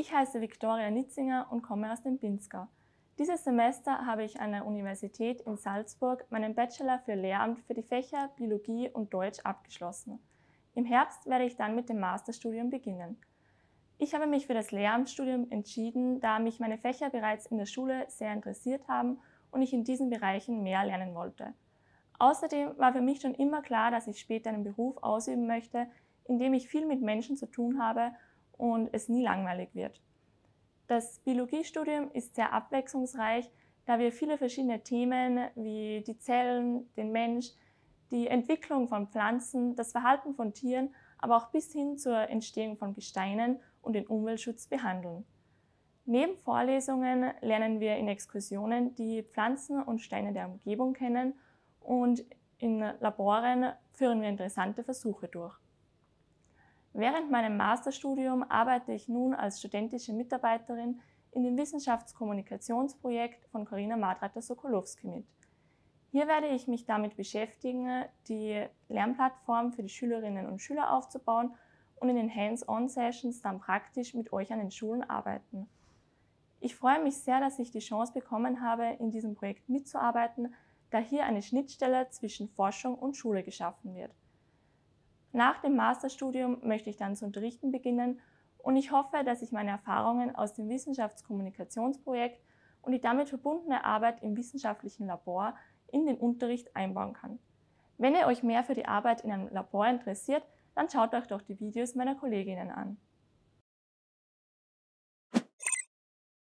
Ich heiße Viktoria Nitzinger und komme aus dem Pinzgau. Dieses Semester habe ich an der Universität in Salzburg meinen Bachelor für Lehramt für die Fächer Biologie und Deutsch abgeschlossen. Im Herbst werde ich dann mit dem Masterstudium beginnen. Ich habe mich für das Lehramtsstudium entschieden, da mich meine Fächer bereits in der Schule sehr interessiert haben und ich in diesen Bereichen mehr lernen wollte. Außerdem war für mich schon immer klar, dass ich später einen Beruf ausüben möchte, in dem ich viel mit Menschen zu tun habe und es nie langweilig wird. Das Biologiestudium ist sehr abwechslungsreich, da wir viele verschiedene Themen wie die Zellen, den Mensch, die Entwicklung von Pflanzen, das Verhalten von Tieren, aber auch bis hin zur Entstehung von Gesteinen und den Umweltschutz behandeln. Neben Vorlesungen lernen wir in Exkursionen die Pflanzen und Steine der Umgebung kennen und in Laboren führen wir interessante Versuche durch. Während meinem Masterstudium arbeite ich nun als studentische Mitarbeiterin in dem Wissenschaftskommunikationsprojekt von Corina Madrater-Sokolowski mit. Hier werde ich mich damit beschäftigen, die Lernplattform für die Schülerinnen und Schüler aufzubauen und in den Hands-on-Sessions dann praktisch mit euch an den Schulen arbeiten. Ich freue mich sehr, dass ich die Chance bekommen habe, in diesem Projekt mitzuarbeiten, da hier eine Schnittstelle zwischen Forschung und Schule geschaffen wird. Nach dem Masterstudium möchte ich dann zu unterrichten beginnen und ich hoffe, dass ich meine Erfahrungen aus dem Wissenschaftskommunikationsprojekt und die damit verbundene Arbeit im wissenschaftlichen Labor in den Unterricht einbauen kann. Wenn ihr euch mehr für die Arbeit in einem Labor interessiert, dann schaut euch doch die Videos meiner Kolleginnen an.